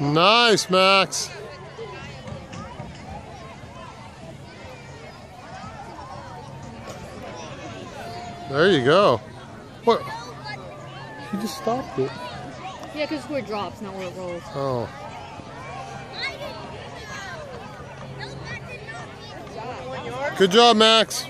Nice, Max. There you go. What? You just stopped it. Yeah, because where it drops, not where it rolls. Oh. Good job, Max.